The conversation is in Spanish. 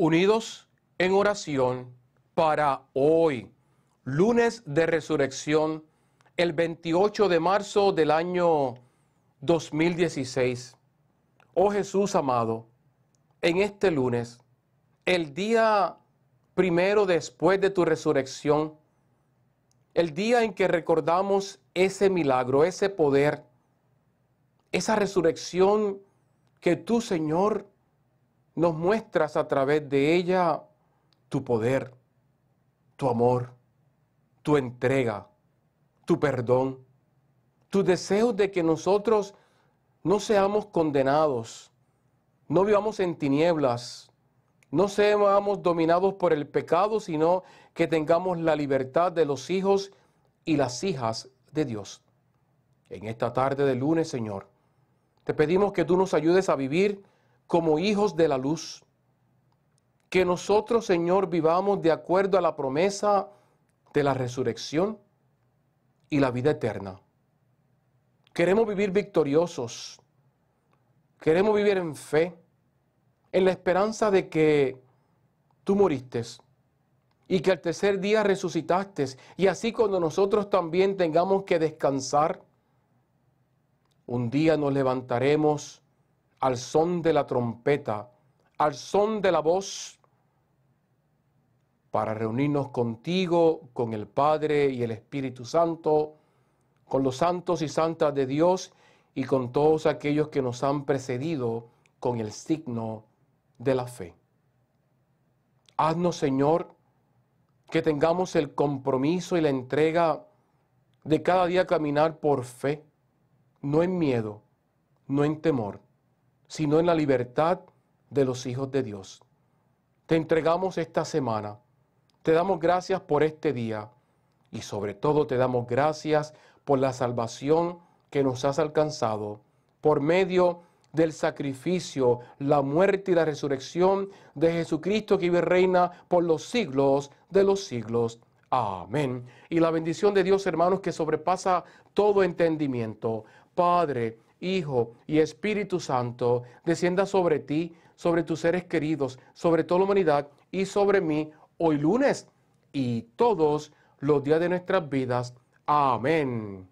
unidos en oración para hoy, lunes de resurrección, el 28 de marzo del año 2016. Oh Jesús amado, en este lunes, el día primero después de tu resurrección, el día en que recordamos ese milagro, ese poder, esa resurrección que tú, Señor, nos muestras a través de ella tu poder, tu amor, tu entrega, tu perdón, tu deseo de que nosotros no seamos condenados, no vivamos en tinieblas, no seamos dominados por el pecado, sino que tengamos la libertad de los hijos y las hijas de Dios. En esta tarde de lunes, Señor, te pedimos que tú nos ayudes a vivir como hijos de la luz. Que nosotros, Señor, vivamos de acuerdo a la promesa de la resurrección y la vida eterna. Queremos vivir victoriosos. Queremos vivir en fe, en la esperanza de que tú moriste y que al tercer día resucitaste. Y así cuando nosotros también tengamos que descansar, un día nos levantaremos al son de la trompeta, al son de la voz, para reunirnos contigo, con el Padre y el Espíritu Santo, con los santos y santas de Dios y con todos aquellos que nos han precedido con el signo de la fe. Haznos, Señor, que tengamos el compromiso y la entrega de cada día caminar por fe no en miedo, no en temor, sino en la libertad de los hijos de Dios. Te entregamos esta semana, te damos gracias por este día y sobre todo te damos gracias por la salvación que nos has alcanzado por medio del sacrificio, la muerte y la resurrección de Jesucristo que vive y reina por los siglos de los siglos. Amén. Y la bendición de Dios, hermanos, que sobrepasa todo entendimiento, Padre, Hijo y Espíritu Santo, descienda sobre ti, sobre tus seres queridos, sobre toda la humanidad y sobre mí hoy lunes y todos los días de nuestras vidas. Amén.